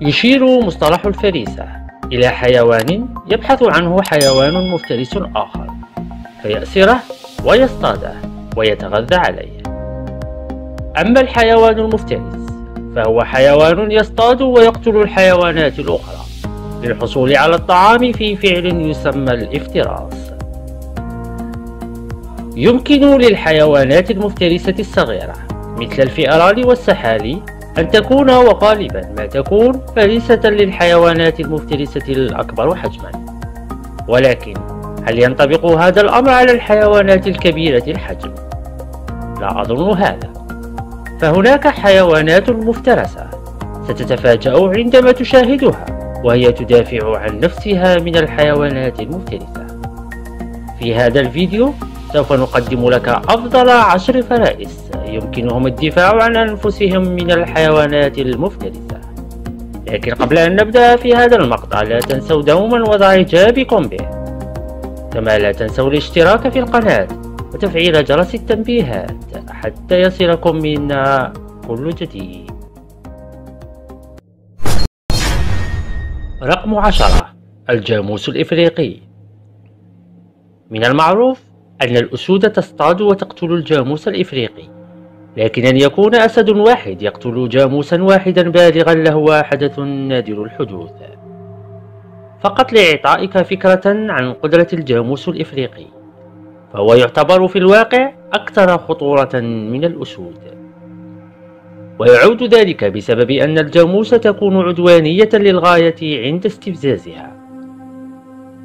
يشير مصطلح الفريسة إلى حيوان يبحث عنه حيوان مفترس آخر فيأسره ويصطاده ويتغذى عليه. أما الحيوان المفترس فهو حيوان يصطاد ويقتل الحيوانات الأخرى للحصول على الطعام في فعل يسمى الافتراس. يمكن للحيوانات المفترسة الصغيرة مثل الفئران والسحالي أن تكون وغالبا ما تكون فريسة للحيوانات المفترسة الأكبر حجما. ولكن هل ينطبق هذا الأمر على الحيوانات الكبيرة الحجم؟ لا أظن هذا. فهناك حيوانات مفترسة ستتفاجأ عندما تشاهدها وهي تدافع عن نفسها من الحيوانات المفترسة. في هذا الفيديو سوف نقدم لك أفضل عشر فرائس. يمكنهم الدفاع عن أنفسهم من الحيوانات المفترسة. لكن قبل أن نبدأ في هذا المقطع لا تنسوا دوما وضع إعجابكم به. كما لا تنسوا الاشتراك في القناة وتفعيل جرس التنبيهات حتى يصلكم منا كل جديد. رقم عشرة الجاموس الإفريقي. من المعروف أن الأسود تصطاد وتقتل الجاموس الإفريقي. لكن أن يكون أسد واحد يقتل جاموسا واحدا بالغا له حدث نادر الحدوث. فقط لإعطائك فكرة عن قدرة الجاموس الإفريقي. فهو يعتبر في الواقع أكثر خطورة من الأسود. ويعود ذلك بسبب أن الجاموس تكون عدوانية للغاية عند استفزازها.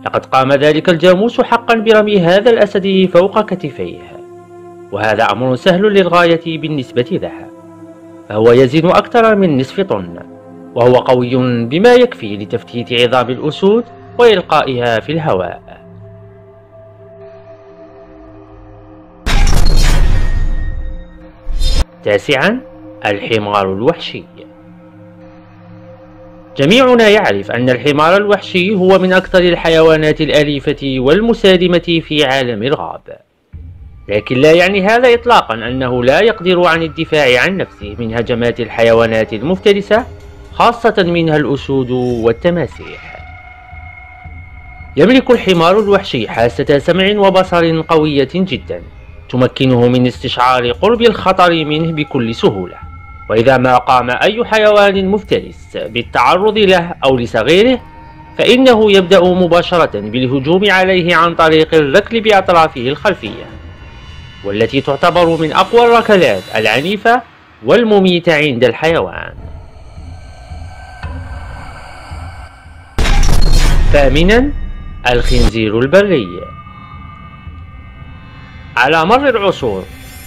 لقد قام ذلك الجاموس حقا برمي هذا الأسد فوق كتفيه. وهذا أمر سهل للغاية بالنسبة له فهو يزن أكثر من نصف طن وهو قوي بما يكفي لتفتيت عظام الأسود وإلقائها في الهواء. تاسعا الحمار الوحشي. جميعنا يعرف أن الحمار الوحشي هو من أكثر الحيوانات الأليفة والمسالمة في عالم الغاب. لكن لا يعني هذا إطلاقا أنه لا يقدر عن الدفاع عن نفسه من هجمات الحيوانات المفترسة خاصة منها الأسود والتماسيح. يملك الحمار الوحشي حاسة سمع وبصر قوية جدا تمكنه من استشعار قرب الخطر منه بكل سهولة. وإذا ما قام أي حيوان مفترس بالتعرض له أو لصغيره فإنه يبدأ مباشرة بالهجوم عليه عن طريق الركل بأطرافه الخلفية. والتي تعتبر من أقوى الركلات العنيفة والمميتة عند الحيوان. ثامنا الخنزير البري. على مر العصور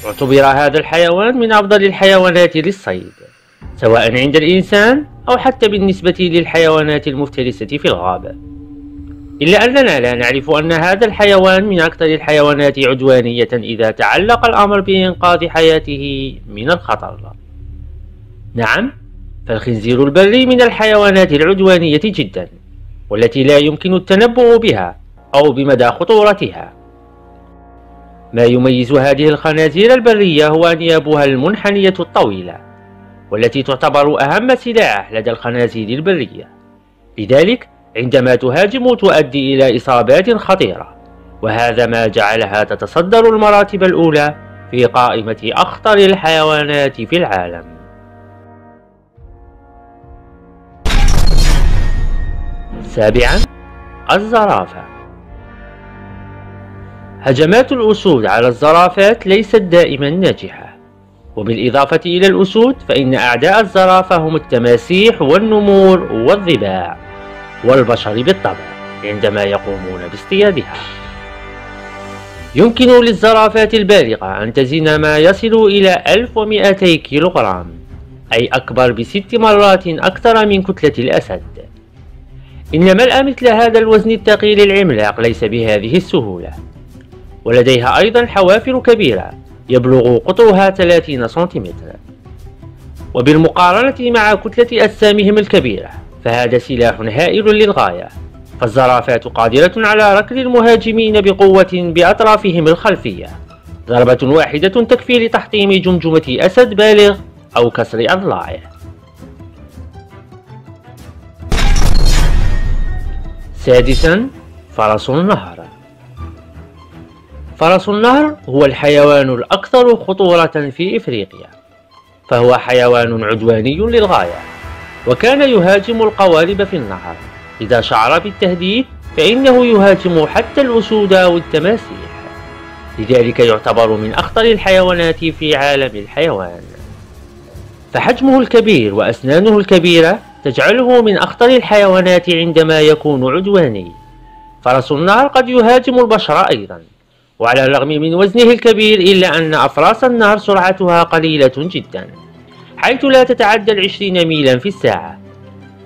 اعتبر هذا الحيوان من أفضل الحيوانات للصيد سواء عند الإنسان أو حتى بالنسبة للحيوانات المفترسة في الغابة. إلا أننا لا نعرف أن هذا الحيوان من أكثر الحيوانات عدوانية إذا تعلق الأمر بإنقاذ حياته من الخطر. نعم فالخنزير البري من الحيوانات العدوانية جدا والتي لا يمكن التنبؤ بها أو بمدى خطورتها. ما يميز هذه الخنازير البرية هو أنيابها المنحنية الطويلة والتي تعتبر أهم سلاح لدى الخنازير البرية. لذلك عندما تهاجم تؤدي إلى إصابات خطيرة وهذا ما جعلها تتصدر المراتب الأولى في قائمة أخطر الحيوانات في العالم. سابعا الزرافة. هجمات الأسود على الزرافات ليست دائما ناجحة وبالإضافة إلى الأسود فإن أعداء الزرافة هم التماسيح والنمور والضباع. والبشر بالطبع عندما يقومون باصطيادها يمكن للزرافات البالغة أن تزن ما يصل إلى 1200 كيلوغرام أي أكبر بست مرات أكثر من كتلة الأسد. إن ملء مثل هذا الوزن الثقيل العملاق ليس بهذه السهولة. ولديها أيضا حوافر كبيرة يبلغ قطرها 30 سنتيمتر. وبالمقارنة مع كتلة أجسامهم الكبيرة فهذا سلاح هائل للغاية. فالزرافات قادرة على ركل المهاجمين بقوة بأطرافهم الخلفية. ضربة واحدة تكفي لتحطيم جمجمة أسد بالغ أو كسر أضلاعه سادسا فرس النهر. فرس النهر هو الحيوان الأكثر خطورة في إفريقيا. فهو حيوان عدواني للغاية. وكان يهاجم القوارب في النهر. إذا شعر بالتهديد فإنه يهاجم حتى الأسود أو التماسيح لذلك يعتبر من أخطر الحيوانات في عالم الحيوان. فحجمه الكبير وأسنانه الكبيرة تجعله من أخطر الحيوانات عندما يكون عدواني. فرس النهر قد يهاجم البشر أيضا. وعلى الرغم من وزنه الكبير إلا أن أفراس النهر سرعتها قليلة جدا. حيث لا تتعدى العشرين ميلا في الساعة.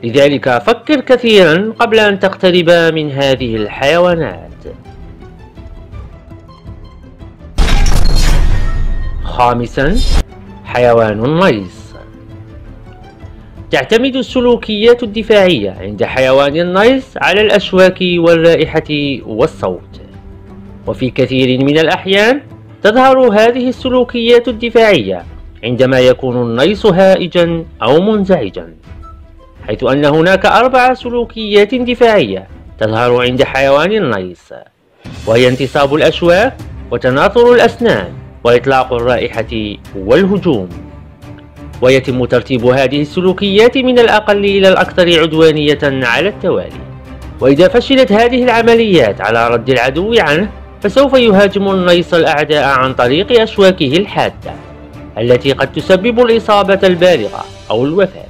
لذلك فكر كثيرا قبل أن تقترب من هذه الحيوانات. خامسا حيوان النيس تعتمد السلوكيات الدفاعية عند حيوان النيس على الأشواك والرائحة والصوت. وفي كثير من الأحيان تظهر هذه السلوكيات الدفاعية. عندما يكون النيس هائجا أو منزعجا حيث أن هناك أربع سلوكيات دفاعية تظهر عند حيوان النيس وهي انتصاب الأشواك وتناثر الأسنان وإطلاق الرائحة والهجوم. ويتم ترتيب هذه السلوكيات من الأقل إلى الأكثر عدوانية على التوالي. وإذا فشلت هذه العمليات على رد العدو عنه فسوف يهاجم النيص الأعداء عن طريق أشواكه الحادة. التي قد تسبب الإصابة البالغة أو الوفاة.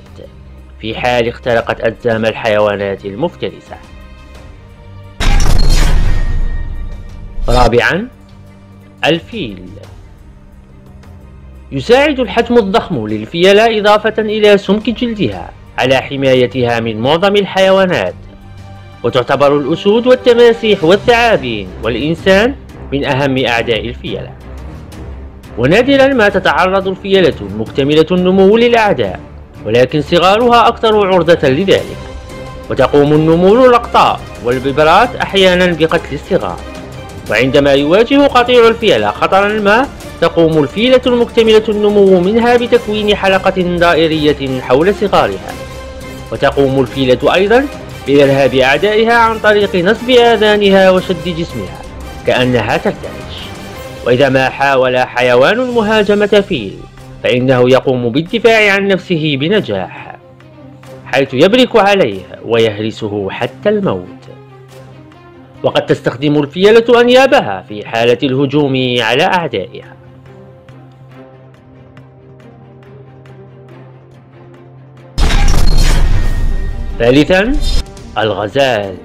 في حال اخترقت أجسام الحيوانات المفترسة. رابعا الفيل. يساعد الحجم الضخم للفيلة إضافة إلى سمك جلدها على حمايتها من معظم الحيوانات. وتعتبر الأسود والتماسيح والثعابين والإنسان من أهم أعداء الفيلة ونادرا ما تتعرض الفيلة المكتملة النمو للأعداء ولكن صغارها أكثر عرضة لذلك. وتقوم النمور الأقطاع والببرات أحيانا بقتل الصغار. وعندما يواجه قطيع الفيلة خطرا ما تقوم الفيلة المكتملة النمو منها بتكوين حلقة دائرية حول صغارها. وتقوم الفيلة أيضا بإرهاب أعدائها عن طريق نصب آذانها وشد جسمها كأنها ترتعش وإذا ما حاول حيوان مهاجمة فيل فإنه يقوم بالدفاع عن نفسه بنجاح حيث يبرك عليه ويهرسه حتى الموت. وقد تستخدم الفيلة أنيابها في حالة الهجوم على أعدائها. ثالثا الغزال.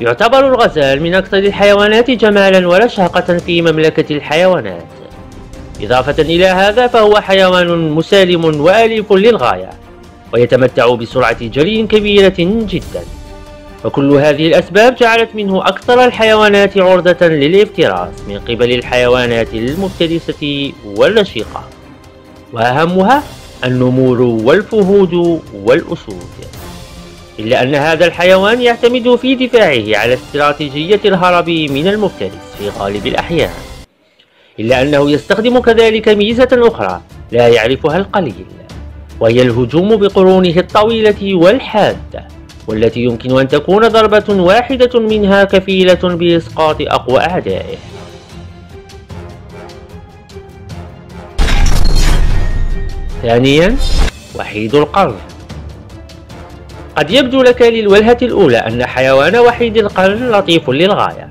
يعتبر الغزال من أكثر الحيوانات جمالا ورشاقة في مملكة الحيوانات. إضافة إلى هذا فهو حيوان مسالم وأليف للغاية ويتمتع بسرعة جري كبيرة جدا. وكل هذه الأسباب جعلت منه أكثر الحيوانات عرضة للافتراس من قبل الحيوانات المفترسة والرشيقة. وأهمها النمور والفهود والأسود. إلا أن هذا الحيوان يعتمد في دفاعه على استراتيجية الهرب من المفترس في غالب الأحيان. إلا أنه يستخدم كذلك ميزة أخرى لا يعرفها القليل وهي الهجوم بقرونه الطويلة والحادة والتي يمكن أن تكون ضربة واحدة منها كفيلة بإسقاط أقوى أعدائه. ثانيا وحيد القرن. قد يبدو لك للولهة الأولى أن حيوان وحيد القرن لطيف للغاية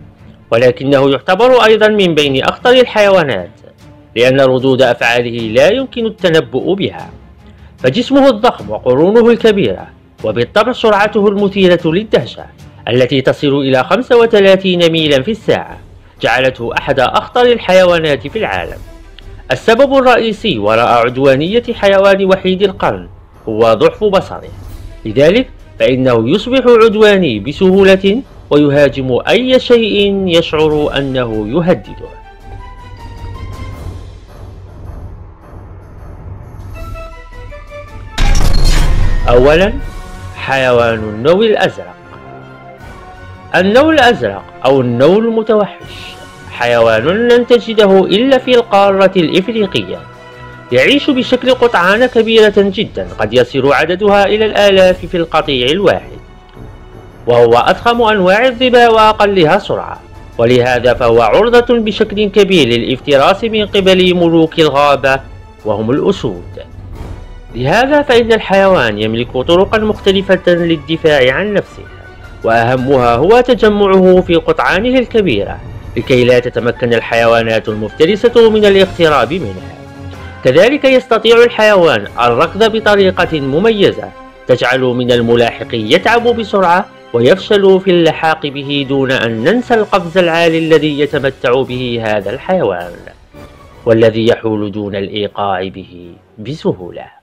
ولكنه يعتبر أيضا من بين أخطر الحيوانات لأن ردود أفعاله لا يمكن التنبؤ بها. فجسمه الضخم وقرونه الكبيرة وبالطبع سرعته المثيرة للدهشة التي تصل إلى 35 ميلا في الساعة جعلته أحد أخطر الحيوانات في العالم. السبب الرئيسي وراء عدوانية حيوان وحيد القرن هو ضعف بصره. لذلك فإنه يصبح عدواني بسهولة ويهاجم أي شيء يشعر أنه يهدده. أولا حيوان النو الأزرق. النو الأزرق أو النو المتوحش. حيوان لن تجده إلا في القارة الإفريقية. يعيش بشكل قطعان كبيرة جدا قد يصل عددها إلى الآلاف في القطيع الواحد. وهو أضخم أنواع الظباء وأقلها سرعة ولهذا فهو عرضة بشكل كبير للافتراس من قبل ملوك الغابة وهم الأسود. لهذا فإن الحيوان يملك طرقا مختلفة للدفاع عن نفسه وأهمها هو تجمعه في قطعانه الكبيرة لكي لا تتمكن الحيوانات المفترسة من الاقتراب منها. كذلك يستطيع الحيوان الركض بطريقة مميزة تجعل من الملاحق يتعب بسرعة ويفشل في اللحاق به دون أن ننسى القفز العالي الذي يتمتع به هذا الحيوان والذي يحول دون الإيقاع به بسهولة.